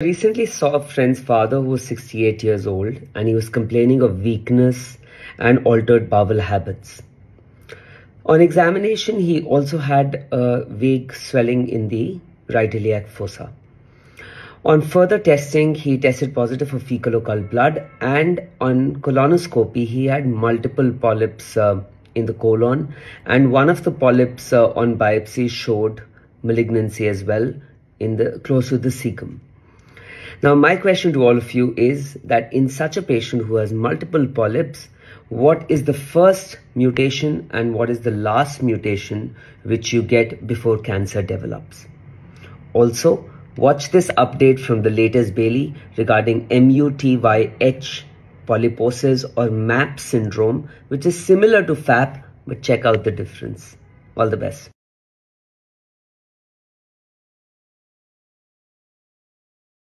recently saw a friend's father who was 68 years old and he was complaining of weakness and altered bowel habits. On examination, he also had a vague swelling in the right iliac fossa. On further testing, he tested positive for fecal occult blood and on colonoscopy, he had multiple polyps uh, in the colon and one of the polyps uh, on biopsy showed malignancy as well in the close to the cecum. Now, my question to all of you is that in such a patient who has multiple polyps, what is the first mutation and what is the last mutation which you get before cancer develops? Also, watch this update from the latest Bailey regarding MUTYH polyposis or MAP syndrome, which is similar to FAP, but check out the difference. All the best.